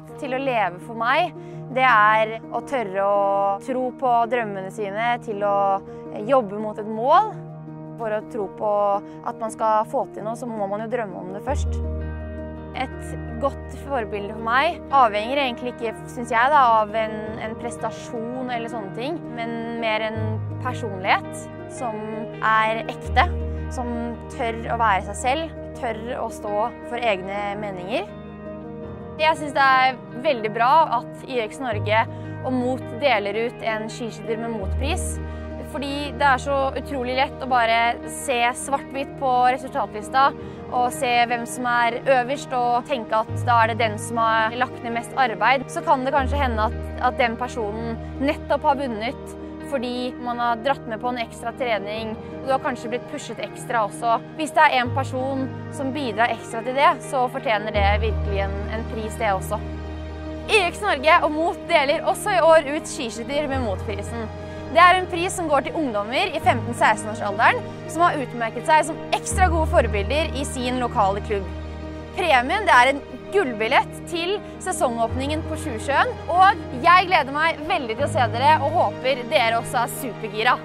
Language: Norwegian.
mot til å leve for meg, det er å tørre å tro på drømmene sine, til å jobbe mot et mål. For å tro på at man skal få til noe, så må man jo drømme om det først. Et godt forbilde for meg avhenger egentlig ikke synes jeg, da, av en, en, prestasjon eller sånne ting, men mer en personlighet som er ekte. Som tør å være seg selv, tør å stå for egne meninger. Jeg syns det er veldig bra at YX Norge og MOT deler ut en skiskytter med motpris. Fordi det er så utrolig lett å bare se svart-hvitt på resultatlista og se hvem som er øverst og tenke at da er det den som har lagt ned mest arbeid. Så kan det kanskje hende at, at den personen nettopp har vunnet fordi man har dratt med på en ekstra trening. og Du har kanskje blitt pushet ekstra også. Hvis det er en person som bidrar ekstra til det, så fortjener det virkelig en, en pris, det også. YX Norge og MOT deler også i år ut skiskytter med MOT-prisen. Det er en pris som går til ungdommer i 15-16-årsalderen som har utmerket seg som ekstra gode forbilder i sin lokale klubb. Premien er en gullbillett til sesongåpningen på Sjusjøen, og jeg gleder meg veldig til å se dere og håper dere også er supergira.